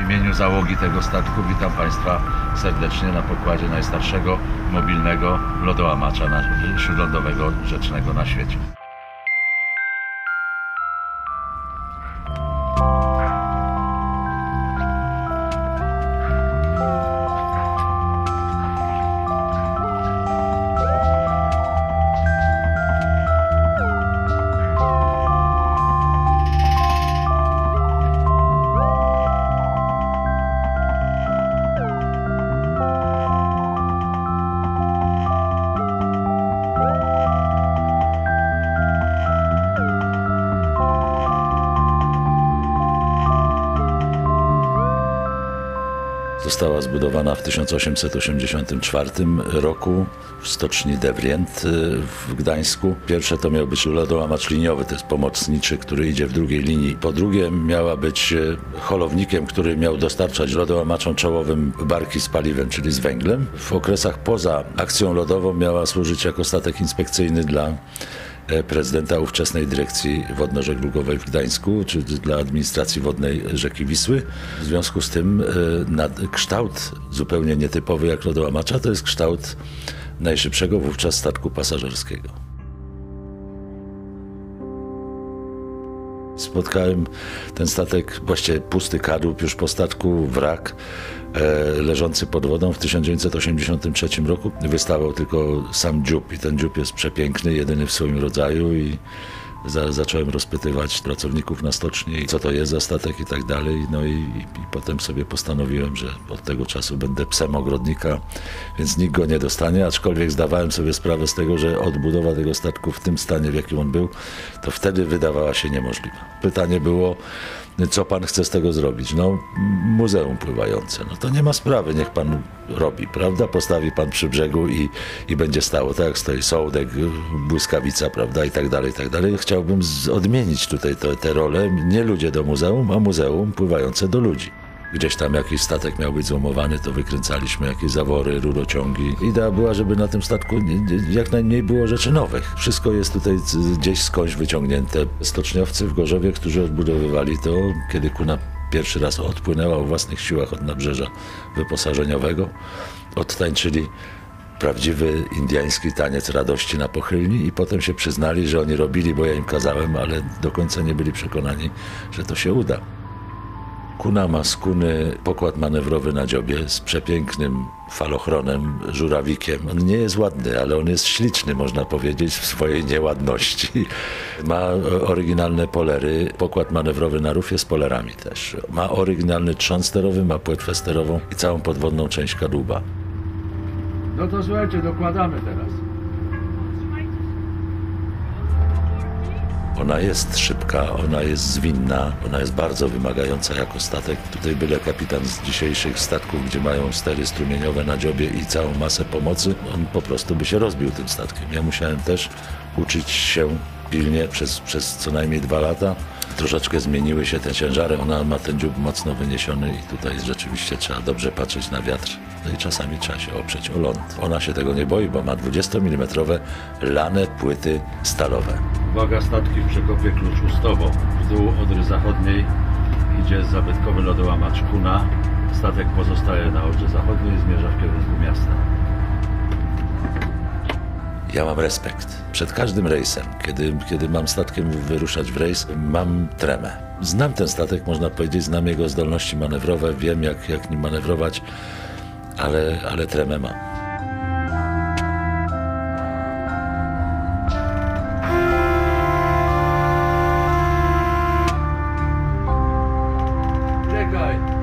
imieniu załogi tego statku witam Państwa serdecznie na pokładzie najstarszego mobilnego lodołamacza śródlądowego rzecznego na świecie. Została zbudowana w 1884 roku w stoczni Devrient w Gdańsku. Pierwsze to miał być lodołamacz liniowy, to jest pomocniczy, który idzie w drugiej linii. Po drugie miała być e, holownikiem, który miał dostarczać lodołamaczom czołowym barki z paliwem, czyli z węglem. W okresach poza akcją lodową miała służyć jako statek inspekcyjny dla prezydenta ówczesnej dyrekcji wodno-żeglugowej w Gdańsku, czy dla administracji wodnej rzeki Wisły. W związku z tym e, kształt zupełnie nietypowy jak lodołamacza to jest kształt najszybszego wówczas statku pasażerskiego. Spotkałem ten statek, właściwie pusty kadłub już po statku, wrak e, leżący pod wodą w 1983 roku. Wystawał tylko sam dziób i ten dziób jest przepiękny, jedyny w swoim rodzaju i za, zacząłem rozpytywać pracowników na stoczni, co to jest za statek i tak dalej. No i, i, i potem sobie postanowiłem, że od tego czasu będę psem ogrodnika, więc nikt go nie dostanie, aczkolwiek zdawałem sobie sprawę z tego, że odbudowa tego statku w tym stanie, w jakim on był, to wtedy wydawała się niemożliwa. Pytanie było, co pan chce z tego zrobić? No, muzeum pływające. No to nie ma sprawy, niech pan robi, prawda? Postawi pan przy brzegu i, i będzie stało, tak stoi sołdek, błyskawica, prawda, i tak dalej, i tak dalej. Chciałbym odmienić tutaj te, te role, nie ludzie do muzeum, a muzeum pływające do ludzi. Gdzieś tam jakiś statek miał być złomowany, to wykręcaliśmy jakieś zawory, rurociągi. Idea była, żeby na tym statku jak najmniej było rzeczy nowych. Wszystko jest tutaj gdzieś skądś wyciągnięte. Stoczniowcy w Gorzowie, którzy odbudowywali to, kiedy kuna pierwszy raz odpłynęła o własnych siłach od nabrzeża wyposażeniowego, odtańczyli prawdziwy indyjski taniec radości na pochylni i potem się przyznali, że oni robili, bo ja im kazałem, ale do końca nie byli przekonani, że to się uda. Kuna ma z kuny pokład manewrowy na dziobie z przepięknym falochronem, żurawikiem. On nie jest ładny, ale on jest śliczny, można powiedzieć, w swojej nieładności. Ma oryginalne polery, pokład manewrowy na rufie z polerami też. Ma oryginalny trzon sterowy, ma płetwę sterową i całą podwodną część kadłuba. No to słuchajcie, dokładamy teraz. Ona jest szybka, ona jest zwinna, ona jest bardzo wymagająca jako statek. Tutaj byle kapitan z dzisiejszych statków, gdzie mają stery strumieniowe na dziobie i całą masę pomocy, on po prostu by się rozbił tym statkiem. Ja musiałem też uczyć się pilnie przez, przez co najmniej dwa lata. Troszeczkę zmieniły się te ciężary, ona ma ten dziób mocno wyniesiony i tutaj rzeczywiście trzeba dobrze patrzeć na wiatr. No i czasami trzeba się oprzeć o ląd. Ona się tego nie boi, bo ma 20 mm lane płyty stalowe. Uwaga, statki w przekopie klucz ustowo. W dół Odry Zachodniej idzie zabytkowy lodołamacz Kuna. Statek pozostaje na Odrze Zachodniej i zmierza w kierunku miasta. Ja mam respekt. Przed każdym rejsem, kiedy, kiedy mam statkiem wyruszać w rejs, mam tremę. Znam ten statek, można powiedzieć, znam jego zdolności manewrowe, wiem jak, jak nim manewrować, ale, ale tremę mam. Czekaj!